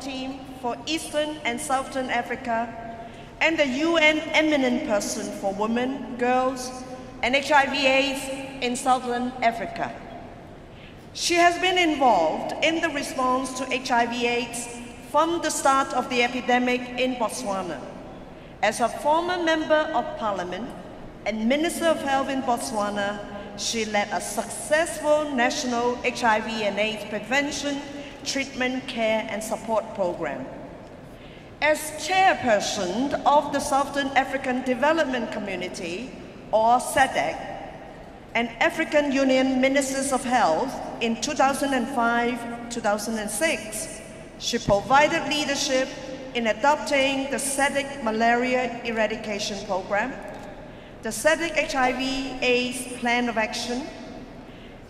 team for Eastern and Southern Africa and the UN Eminent Person for Women, Girls, and HIV/AIDS in Southern Africa. She has been involved in the response to HIV/AIDS from the start of the epidemic in Botswana. As a former member of parliament and Minister of Health in Botswana, she led a successful national HIV and AIDS prevention, treatment, care, and support program. As chairperson of the Southern African Development Community, or SADC, and African Union Ministers of Health in 2005-2006, she provided leadership in adopting the SADC Malaria Eradication Program, the SADC HIV AIDS Plan of Action,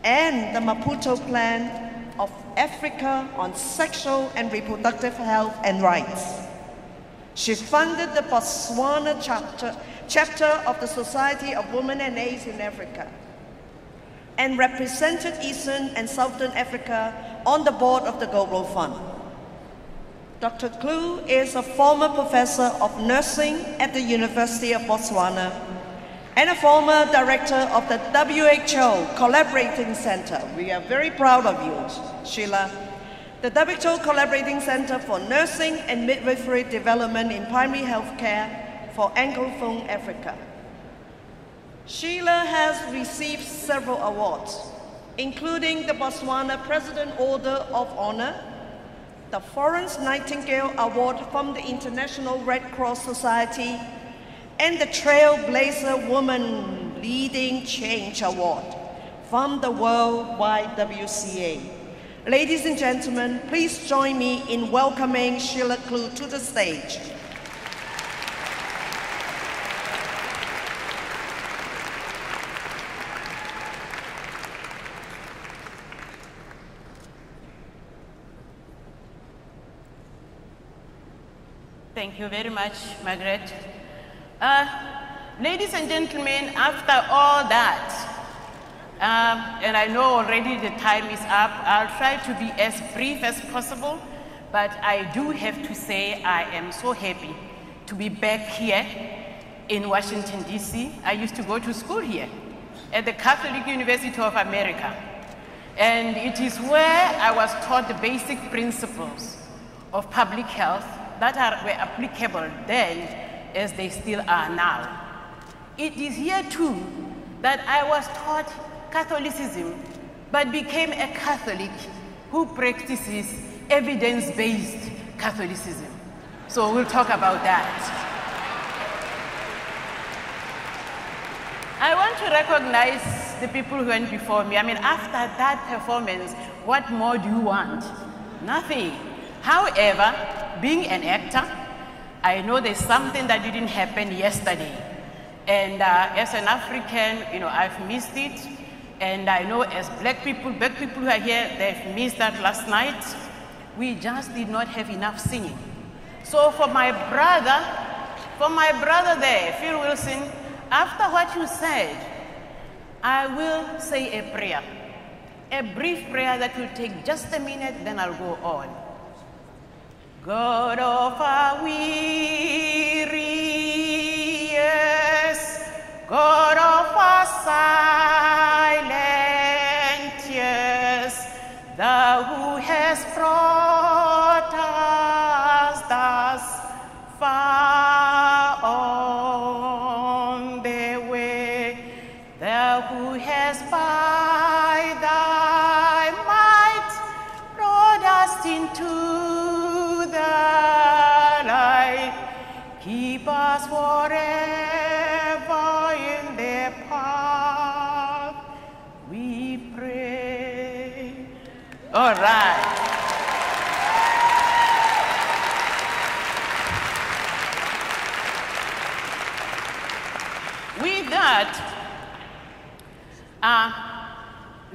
and the Maputo Plan of Africa on Sexual and Reproductive Health and Rights. She funded the Botswana chapter, chapter of the Society of Women and AIDS in Africa and represented Eastern and Southern Africa on the board of the Global Fund. Dr. Tlou is a former professor of nursing at the University of Botswana and a former director of the WHO Collaborating Center. We are very proud of you, Sheila. The WHO Collaborating Center for Nursing and Midwifery Development in Primary Health Care for Anglophone Africa. Sheila has received several awards, including the Botswana President Order of Honor, the Florence Nightingale Award from the International Red Cross Society, and the Trailblazer Woman Leading Change Award from the World YWCA. Ladies and gentlemen, please join me in welcoming Sheila Tlou to the stage. Thank you very much, Margaret. Uh, ladies and gentlemen, after all that, um, and I know already the time is up, I'll try to be as brief as possible, but I do have to say I am so happy to be back here in Washington, D.C. I used to go to school here at the Catholic University of America. And it is where I was taught the basic principles of public health that are, were applicable then as they still are now. It is here too that I was taught Catholicism but became a Catholic who practices evidence-based Catholicism. So we'll talk about that. I want to recognize the people who went before me. I mean, after that performance, what more do you want? Nothing. However, being an actor, I know there's something that didn't happen yesterday. And uh, as an African, you know, I've missed it. And I know as black people, black people who are here, they've missed that last night. We just did not have enough singing. So for my brother, for my brother there, Phill Wilson, after what you said, I will say a prayer. A brief prayer that will take just a minute, then I'll go on. God of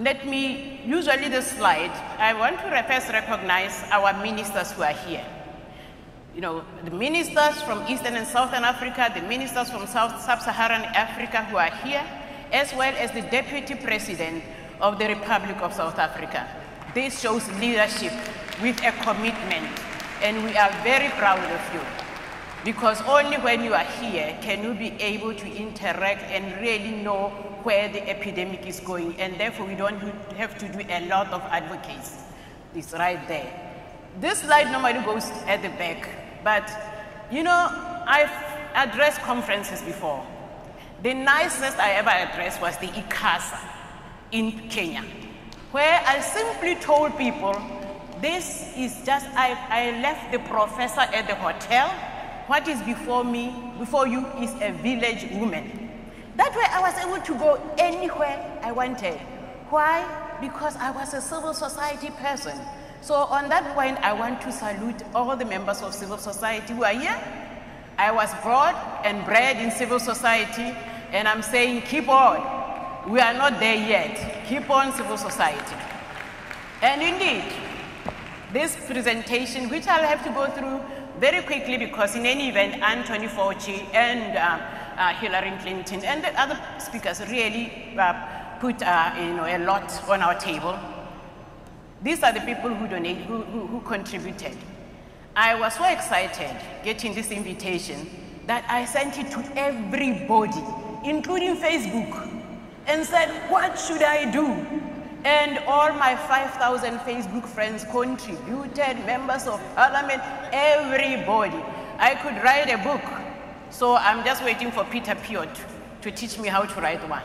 let me, usually the slide, I want to first recognize our ministers who are here. You know, the ministers from Eastern and Southern Africa, the ministers from South Sub-Saharan Africa who are here, as well as the Deputy President of the Republic of South Africa. This shows leadership with a commitment And we are very proud of you. Because only when you are here can you be able to interact and really know where the epidemic is going. And therefore, we don't have to do a lot of advocacy. It's right there. This slide normally goes at the back. But, you know, I've addressed conferences before. The nicest I ever addressed was the ICASA in Kenya, where I simply told people, this is just, I, I left the professor at the hotel. What is before me, before you, is a village woman. That way I was able to go anywhere I wanted. Why? Because I was a civil society person. So on that point, I want to salute all the members of civil society who are here. I was brought and bred in civil society, and I'm saying keep on. We are not there yet. Keep on civil society. And indeed, this presentation, which I'll have to go through very quickly because in any event, Anthony Fauci and uh, uh, Hillary Clinton and the other speakers really uh, put uh, you know, a lot on our table. These are the people who donate, who, who, who contributed. I was so excited getting this invitation that I sent it to everybody, including Facebook and said, What should I do? And all my 5,000 Facebook friends contributed, members of parliament, everybody. I could write a book. So I'm just waiting for Peter Piot to teach me how to write one.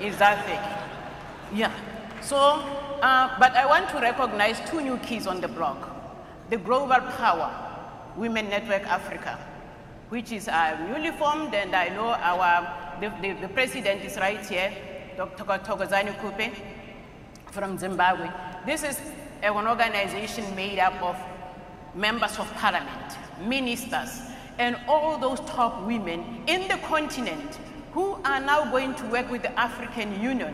Is that thing? Yeah. So, uh, but I want to recognize two new keys on the block. The Global Power Women Network Africa, which is uh, newly formed, and I know our, the, the, the president is right here, Dr. Thokozani Khupe from Zimbabwe. This is an organization made up of members of parliament, ministers, and all those top women in the continent who are now going to work with the African Union,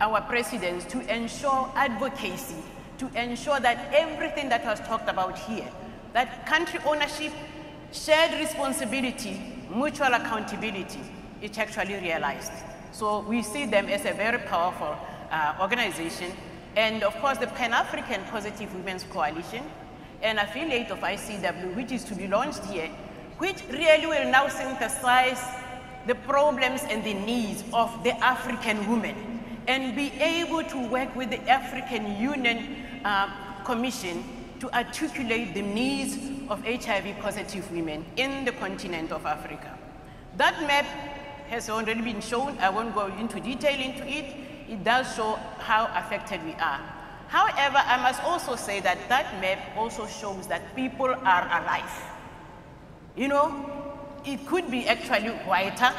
our presidents, to ensure advocacy, to ensure that everything that was talked about here, that country ownership, shared responsibility, mutual accountability, is actually realized. So we see them as a very powerful uh, organization. And of course, the Pan-African Positive Women's Coalition, an affiliate of ICW, which is to be launched here, which really will now synthesize the problems and the needs of the African women and be able to work with the African Union uh, Commission to articulate the needs of HIV positive women in the continent of Africa. That map has already been shown. I won't go into detail into it. It does show how affected we are. However, I must also say that that map also shows that people are alive. You know, it could be actually whiter,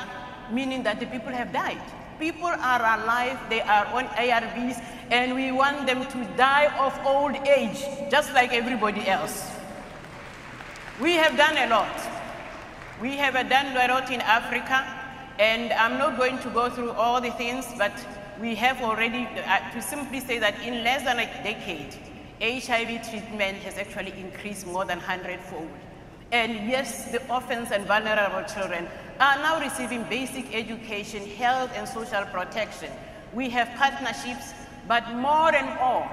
meaning that the people have died. People are alive, they are on ARVs, and we want them to die of old age, just like everybody else. We have done a lot. We have done a lot in Africa. And I'm not going to go through all the things, but we have already, uh, to simply say that in less than a decade, HIV treatment has actually increased more than 100-fold. And yes, the orphans and vulnerable children are now receiving basic education, health, and social protection. We have partnerships, but more and more,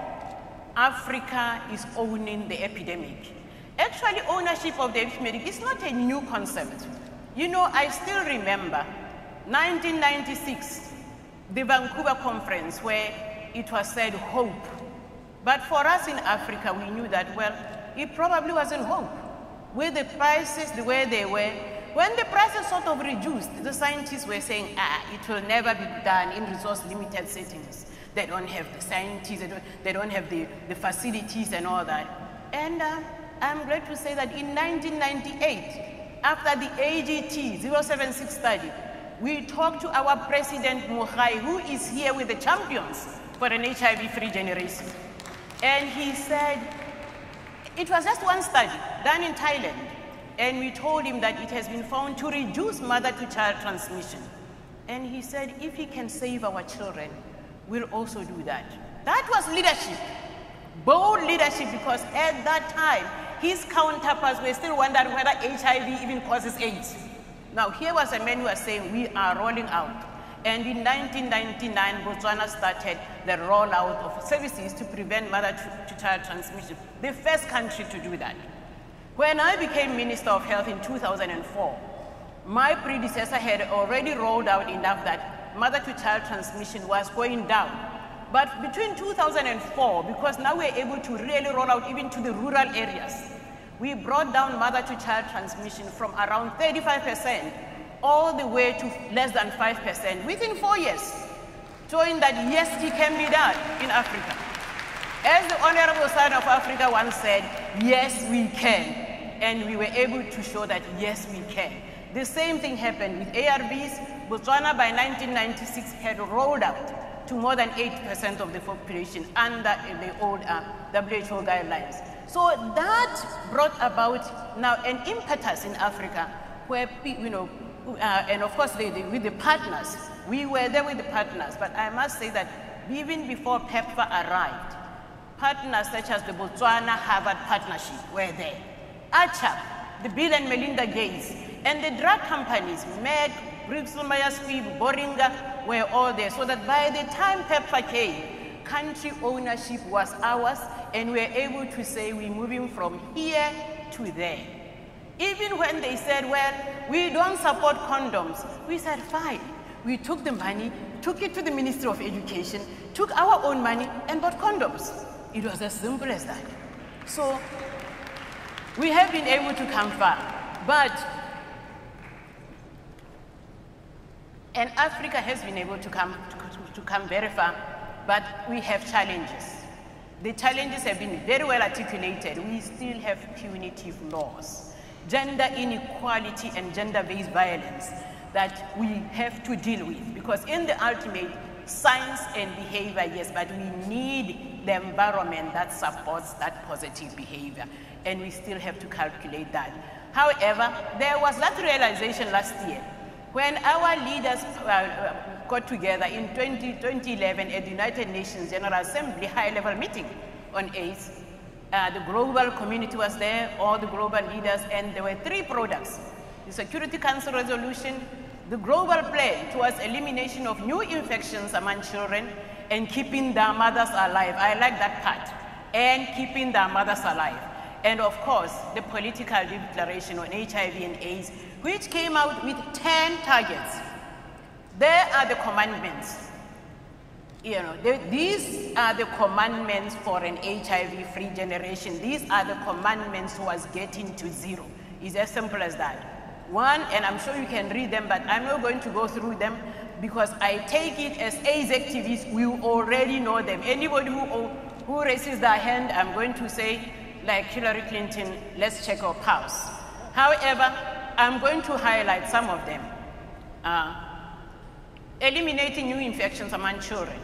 Africa is owning the epidemic. Actually, ownership of the epidemic is not a new concept. You know, I still remember 1996, the Vancouver conference where it was said hope. But for us in Africa, we knew that, well, it probably wasn't hope. With the prices the way they were, when the prices sort of reduced, the scientists were saying, ah, it will never be done in resource-limited settings. They don't have the scientists, they don't, they don't have the, the facilities and all that. And uh, I'm glad to say that in 1998, after the ACTG 076 study, we talked to our president, Mogae, who is here with the champions for an HIV-free generation. And he said, it was just one study done in Thailand. And we told him that it has been found to reduce mother-to-child transmission. And he said, if he can save our children, we'll also do that. That was leadership, bold leadership, because at that time, his counterparts were still wondering whether HIV even causes AIDS. Now, here was a man who was saying, we are rolling out. And in 1999, Botswana started the rollout of services to prevent mother-to-child transmission, the first country to do that. When I became Minister of Health in 2004, my predecessor had already rolled out enough that mother to child transmission was going down. But between 2004, because now we're able to really roll out even to the rural areas, we brought down mother to child transmission from around 35% all the way to less than 5% within four years, showing that yes, it can be done in Africa. As the Honorable Son of Africa once said, yes, we can. And we were able to show that yes, we can. The same thing happened with ARVs. Botswana by 1996 had rolled out to more than 8% of the population under the old uh, WHO guidelines. So that brought about now an impetus in Africa where, you know, uh, and of course with the partners, we were there with the partners, but I must say that even before PEPFAR arrived, partners such as the Botswana-Harvard Partnership were there. ACHAP, the Bill and Melinda Gates, and the drug companies, Merck, Bristol Myers Squibb, Boehringer, were all there. So that by the time PEPFAR came, country ownership was ours, and we were able to say we're moving from here to there. Even when they said, well, we don't support condoms, we said, fine. We took the money, took it to the Ministry of Education, took our own money, and bought condoms. It was as simple as that. So we have been able to come far, but and Africa has been able to come, to, to come very far, but we have challenges. The challenges have been very well articulated. We still have punitive laws, gender inequality and gender-based violence that we have to deal with because in the ultimate, science and behavior, yes, but we need the environment that supports that positive behavior and we still have to calculate that. However, there was that realization last year when our leaders uh, uh got together in 20, 2011 at the United Nations General Assembly high-level meeting on AIDS. Uh, the global community was there, all the global leaders, and there were three products. The Security Council resolution, the global plan towards elimination of new infections among children, and keeping their mothers alive. I like that part. And keeping their mothers alive. And of course, the political declaration on HIV and AIDS, which came out with 10 targets. There are the commandments. You know, they, these are the commandments for an HIV-free generation. These are the commandments towards getting to zero. It's as simple as that. One, and I'm sure you can read them, but I'm not going to go through them because I take it as AIDS activists, we already know them. Anybody who, who raises their hand, I'm going to say, like Hillary Clinton, let's check our pulse. However, I'm going to highlight some of them. Uh, eliminating new infections among children.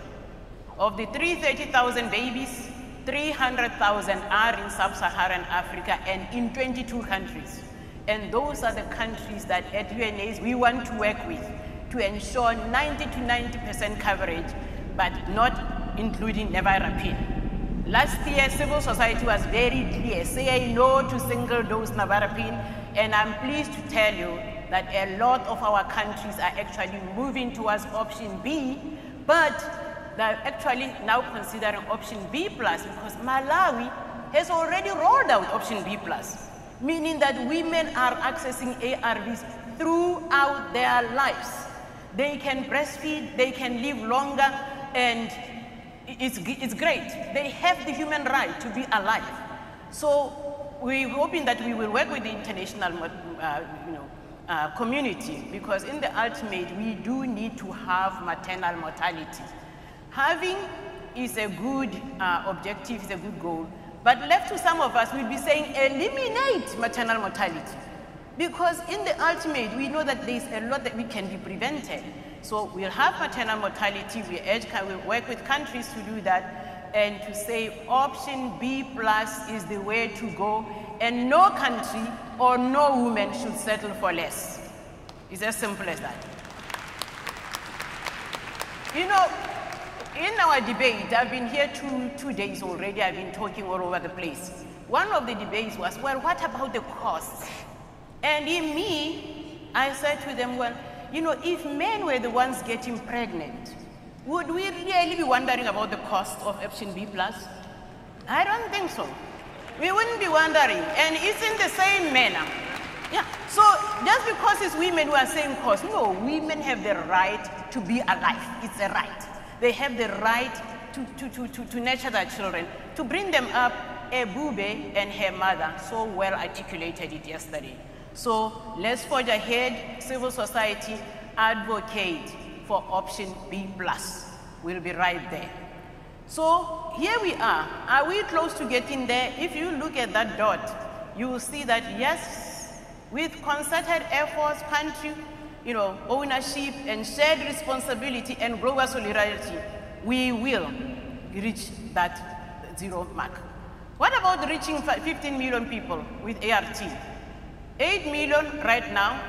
Of the 330,000 babies, 300,000 are in sub-Saharan Africa and in 22 countries. And those are the countries that at UNAIDS we want to work with to ensure 90 to 90% coverage, but not including nevirapine. Last year, civil society was very clear, saying no to single-dose nevirapine, and I'm pleased to tell you that a lot of our countries are actually moving towards option B, but they're actually now considering option B plus because Malawi has already rolled out option B plus, meaning that women are accessing ARVs throughout their lives. They can breastfeed, they can live longer, and it's, it's great. They have the human right to be alive. So we're hoping that we will work with the international uh, you know, uh, community because in the ultimate, we do need to have maternal mortality. Having is a good uh, objective, is a good goal, but left to some of us, we'll be saying eliminate maternal mortality. Because in the ultimate, we know that there's a lot that we can be prevented. So we'll have maternal mortality. We urge, we work with countries to do that and to say option B plus is the way to go and no country or no woman should settle for less. It's as simple as that. You know, in our debate, I've been here two, two days already, I've been talking all over the place. One of the debates was, well, what about the costs? And in me, I said to them, well, you know, if men were the ones getting pregnant, would we really be wondering about the cost of option B plus? I don't think so. we wouldn't be wondering. And it's in the same manner. Yeah, so just because it's women who are saying cost, no, women have the right to be alive. It's a right. They have the right to, to, to, to, to nurture their children, to bring them up. A Ebube and her mother so well articulated it yesterday. So let's forge ahead, civil society, advocate for option B plus. We'll be right there. So here we are. Are we close to getting there? If you look at that dot, you will see that yes, with concerted efforts, country, you know, ownership and shared responsibility and global solidarity, we will reach that zero mark. What about reaching 15 million people with ART? 8 million right now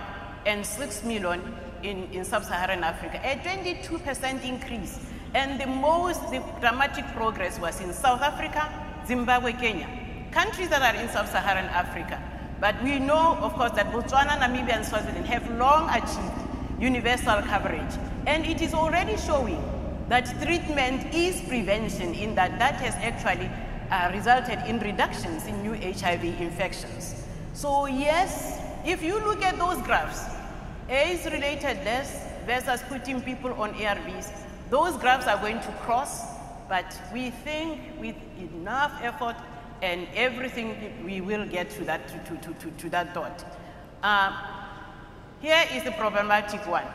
and 6 million in, in sub-Saharan Africa, a 22% increase. And the most dramatic progress was in South Africa, Zimbabwe, Kenya, countries that are in sub-Saharan Africa. But we know, of course, that Botswana, Namibia, and Swaziland have long achieved universal coverage. And it is already showing that treatment is prevention in that that has actually uh, resulted in reductions in new HIV infections. So yes, if you look at those graphs, AIDS-related deaths versus putting people on ARVs, those graphs are going to cross, but we think with enough effort and everything, we will get to that, to, to, to, to that dot. Um, here is the problematic one,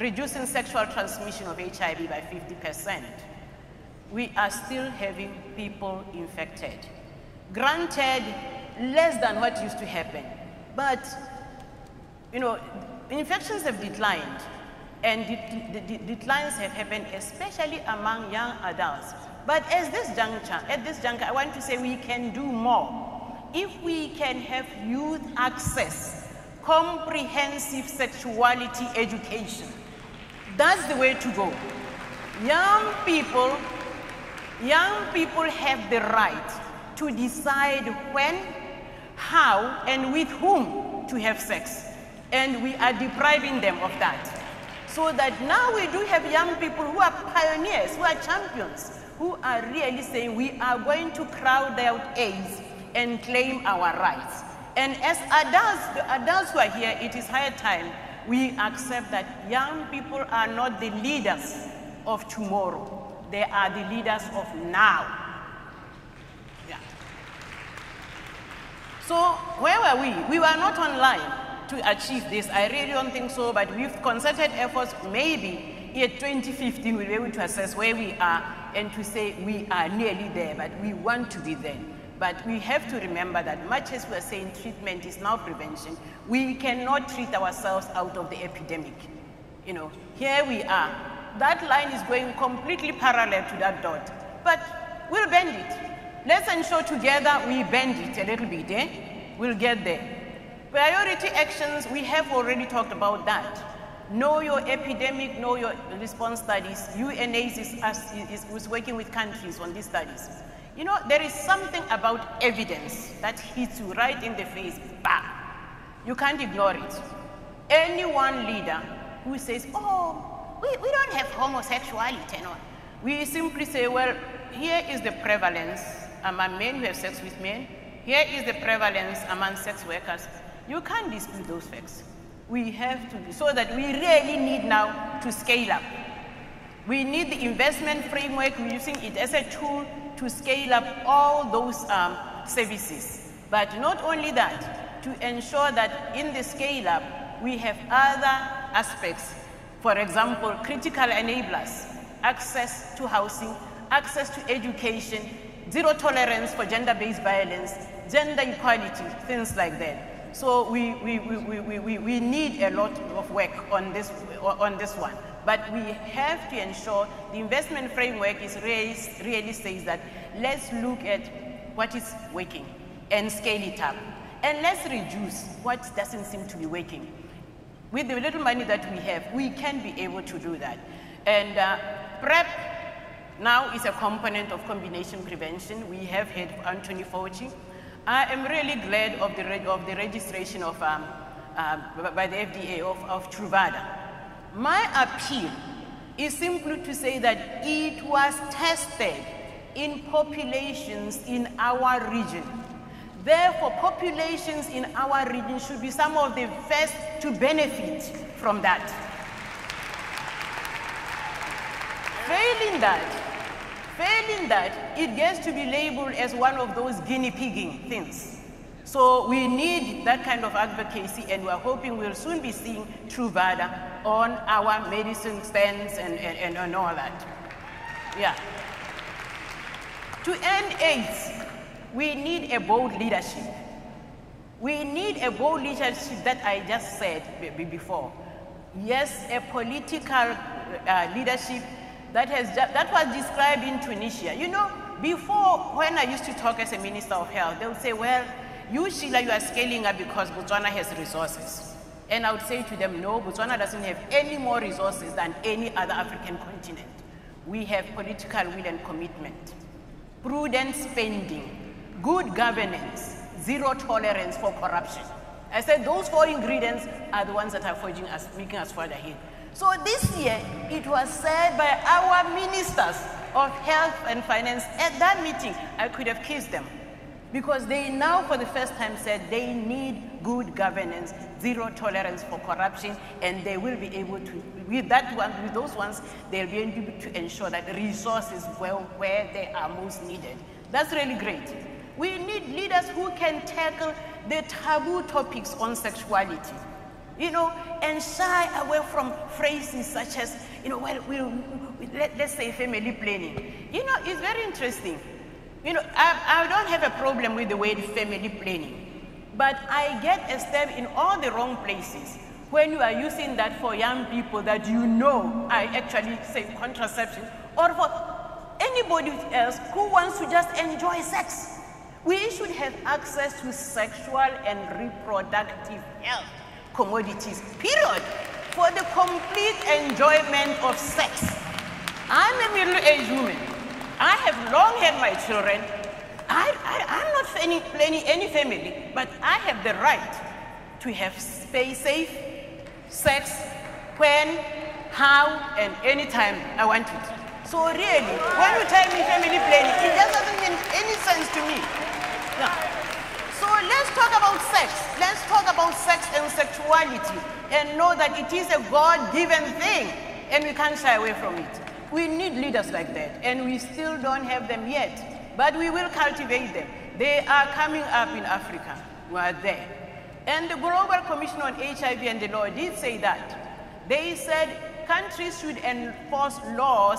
reducing sexual transmission of HIV by 50%. We are still having people infected. Granted, less than what used to happen, but, you know, infections have declined, and declines have happened especially among young adults. But at this juncture, at this juncture, I want to say we can do more. If we can have youth access, comprehensive sexuality education, that's the way to go. Young people, young people have the right to decide when, how, and with whom to have sex. And we are depriving them of that. So that now we do have young people who are pioneers, who are champions, who are really saying we are going to crowd out AIDS and claim our rights. And as adults, the adults who are here, it is high time we accept that young people are not the leaders of tomorrow. They are the leaders of now. Yeah. So where were we? We were not online to achieve this. I really don't think so, but with concerted efforts, maybe in 2015 we'll be able to assess where we are and to say we are nearly there, but we want to be there. But we have to remember that much as we are saying treatment is now prevention, we cannot treat ourselves out of the epidemic. You know, here we are. That line is going completely parallel to that dot. But we'll bend it. Let's ensure together we bend it a little bit, eh? We'll get there. Priority actions, we have already talked about that. Know your epidemic, know your response studies. UNAIDS is, is, is working with countries on these studies. You know, there is something about evidence that hits you right in the face, bam. You can't ignore it. Any one leader who says, oh, we, we don't have homosexuality, no. We simply say, well, here is the prevalence among men who have sex with men. Here is the prevalence among sex workers. You can't dispute those facts. We have to, so that we really need now to scale up. We need the investment framework, we're using it as a tool to scale up all those um, services. But not only that, to ensure that in the scale up, we have other aspects. For example, critical enablers, access to housing, access to education, zero tolerance for gender-based violence, gender equality, things like that. So we, we, we, we, we, we need a lot of work on this, on this one. But we have to ensure the investment framework is really, really says that let's look at what is working and scale it up. And let's reduce what doesn't seem to be working. With the little money that we have, we can be able to do that. And uh, PrEP now is a component of combination prevention. We have had Anthony Fauci I am really glad of the, of the registration of, um, uh, by the FDA of, of Truvada. My appeal is simply to say that it was tested in populations in our region Therefore, populations in our region should be some of the first to benefit from that. Failing that, failing that, it gets to be labeled as one of those guinea pigging things. So we need that kind of advocacy and we're hoping we'll soon be seeing Truvada on our medicine stands and, and, and, all that. Yeah. To end AIDS, we need a bold leadership. We need a bold leadership that I just said before. Yes, a political uh, leadership that, has, that was described in Tunisia. You know, before, when I used to talk as a minister of health, they would say, well, you, Sheila, you are scaling up because Botswana has resources. And I would say to them, no, Botswana doesn't have any more resources than any other African continent. We have political will and commitment, prudent spending, good governance, zero tolerance for corruption. I said those four ingredients are the ones that are forging us, making us further ahead. So this year, it was said by our ministers of health and finance at that meeting, I could have kissed them. Because they now, for the first time, said they need good governance, zero tolerance for corruption, and they will be able to, with that one, with those ones, they'll be able to ensure that resources well where they are most needed. That's really great. We need leaders who can tackle the taboo topics on sexuality you know, and shy away from phrases such as, you know, well, we'll, let, us say family planning. You know, it's very interesting. You know, I, I don't have a problem with the word family planning, but I get a step in all the wrong places when you are using that for young people that you know are actually say contraception or for anybody else who wants to just enjoy sex. We should have access to sexual and reproductive health commodities, period, for the complete enjoyment of sex. I'm a middle-aged woman. I have long had my children. I, am not planning, any family, but I have the right to have space safe sex when, how, and anytime I want it. So really, when you tell me family planning, it just doesn't make any sense to me. Yeah. So let's talk about sex. Let's talk about sex and sexuality and know that it is a God-given thing and we can't shy away from it. We need leaders like that and we still don't have them yet, but we will cultivate them. They are coming up in Africa. We are there. And the Global Commission on HIV and the law did say that. They said countries should enforce laws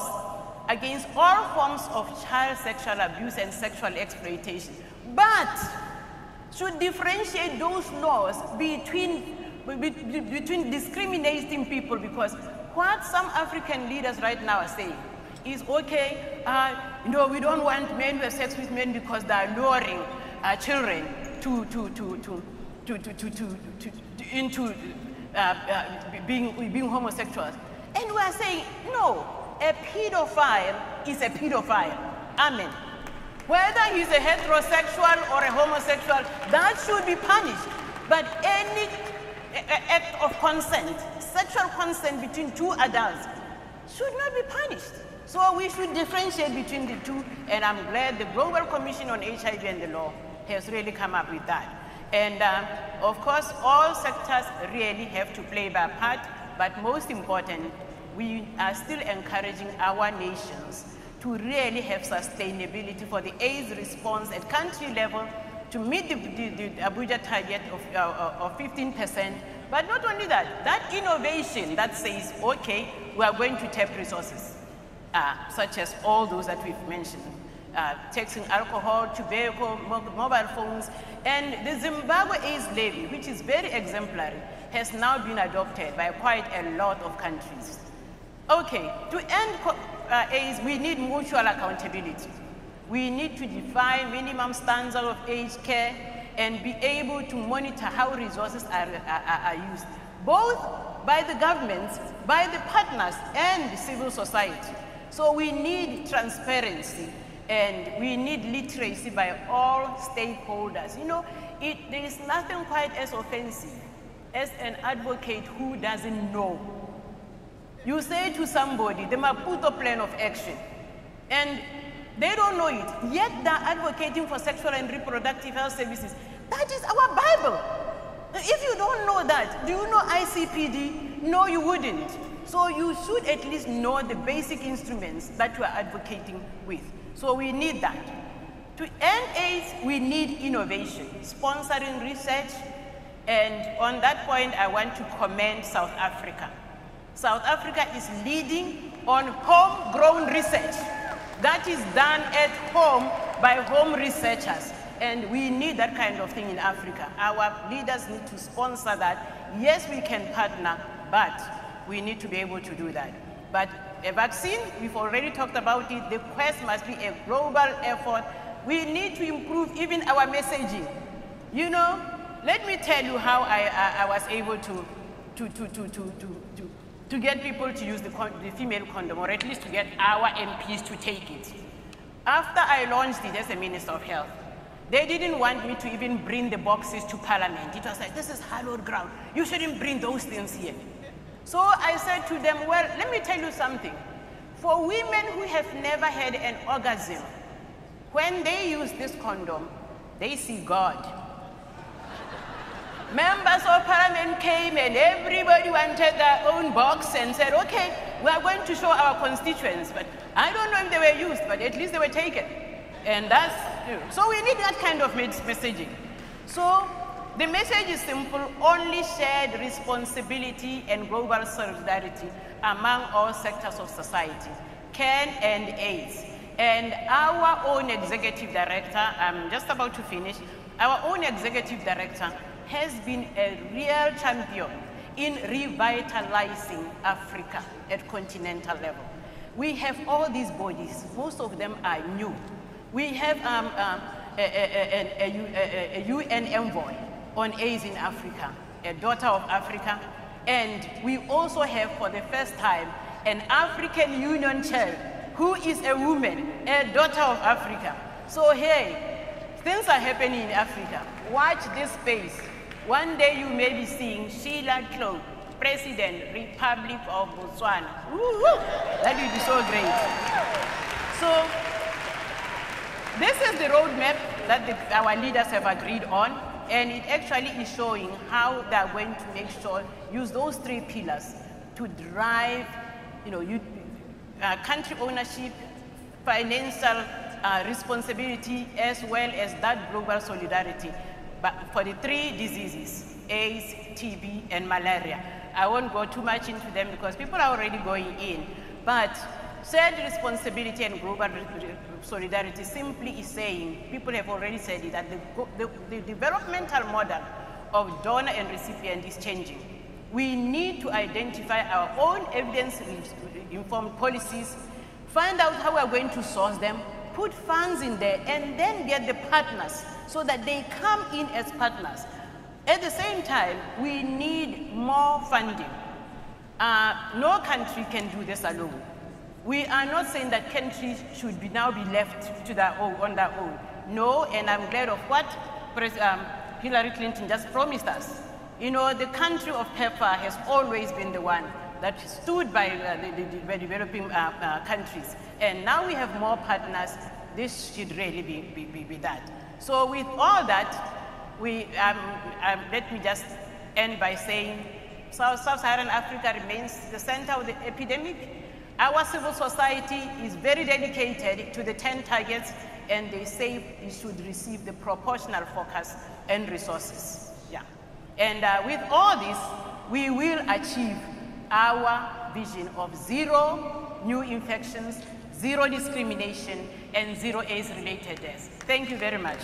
against all forms of child sexual abuse and sexual exploitation. But should differentiate those laws between, between discriminating people because what some African leaders right now are saying is okay, uh, you know, we don't want men to have sex with men because they are luring uh, children to, to, to, to, to, to, to, to, to into uh, uh, being, being homosexuals. And we are saying, no, a pedophile is a pedophile. Amen. Whether he's a heterosexual or a homosexual, that should be punished. But any act of consent, sexual consent between two adults, should not be punished. So we should differentiate between the two, and I'm glad the Global Commission on HIV and the Law has really come up with that. And um, of course, all sectors really have to play their part, but most important, we are still encouraging our nations to really have sustainability for the AIDS response at country level to meet the, the, the Abuja target of, uh, of 15%. But not only that, that innovation that says, okay, we are going to tap resources, uh, such as all those that we've mentioned, uh, taxing alcohol, tobacco, mobile phones, and the Zimbabwe AIDS levy, which is very exemplary, has now been adopted by quite a lot of countries. Okay, to end uh, AIDS, we need mutual accountability. We need to define minimum standards of aged care and be able to monitor how resources are, are, are used, both by the governments, by the partners, and the civil society. So we need transparency and we need literacy by all stakeholders. You know, it, there is nothing quite as offensive as an advocate who doesn't know you say to somebody, the Maputo plan of action, and They don't know it. Yet they're advocating for sexual and reproductive health services. That is our Bible. If you don't know that, do you know ICPD? No, you wouldn't. So you should at least know the basic instruments that you are advocating with. So we need that. To end AIDS, we need innovation, sponsoring research, and on that point, I want to commend South Africa. South Africa is leading on homegrown research that is done at home by home researchers. And we need that kind of thing in Africa. Our leaders need to sponsor that. Yes, we can partner, but we need to be able to do that. But a vaccine, we've already talked about it. The quest must be a global effort. We need to improve even our messaging. You know, let me tell you how I, I, I was able to, to, to, to, to, to, to get people to use the, the female condom, or at least to get our MPs to take it. After I launched it as a Minister of Health, they didn't want me to even bring the boxes to Parliament. It was like, this is hallowed ground. You shouldn't bring those things here. So I said to them, well, let me tell you something. For women who have never had an orgasm, when they use this condom, they see God. Members of parliament came and everybody wanted their own box and said, okay, we are going to show our constituents. But I don't know if they were used, but at least they were taken. And that's, so we need that kind of messaging. So the message is simple, only shared responsibility and global solidarity among all sectors of society can end AIDS. And our own executive director, I'm just about to finish, our own executive director has been a real champion in revitalizing Africa at continental level. We have all these bodies, most of them are new. We have um, um, a, a, a, a UN envoy on AIDS in Africa, a daughter of Africa. And we also have, for the first time, an African Union chair who is a woman, a daughter of Africa. So hey, things are happening in Africa. Watch this space. One day you may be seeing Sheila Tlou, President, Republic of Botswana. That would be so great. So this is the roadmap that the, our leaders have agreed on and it actually is showing how they're going to make sure, use those three pillars to drive, you know, you, uh, country ownership, financial uh, responsibility, as well as that global solidarity. For the three diseases, AIDS, TB, and malaria. I won't go too much into them because people are already going in. But shared responsibility and global solidarity simply is saying, people have already said it, that the, the, the developmental model of donor and recipient is changing. We need to identify our own evidence-informed policies, find out how we're going to source them, put funds in there, and then get the partners so that they come in as partners. At the same time, we need more funding. Uh, no country can do this alone. We are not saying that countries should be now be left to their own, on their own. No, and I'm glad of what um, Hillary Clinton just promised us. You know, the country of PEPFAR has always been the one that stood by uh, the, the, developing uh, uh, countries. And now we have more partners. This should really be, be, be, be that. So with all that, we, um, um, let me just end by saying Sub-Saharan Africa remains the center of the epidemic. Our civil society is very dedicated to the 10 targets and they say it should receive the proportional focus and resources. Yeah. And uh, with all this, we will achieve our vision of zero new infections, zero discrimination, and zero AIDS-related deaths. Thank you very much.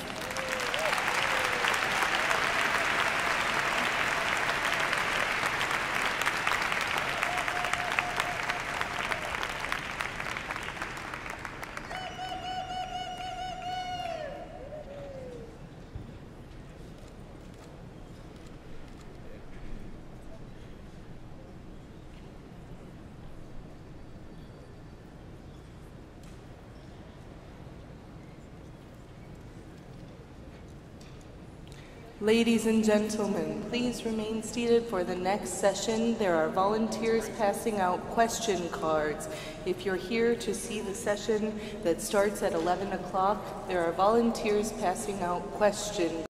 Ladies and gentlemen, please remain seated for the next session. There are volunteers passing out question cards. If you're here to see the session that starts at 11 o'clock, there are volunteers passing out question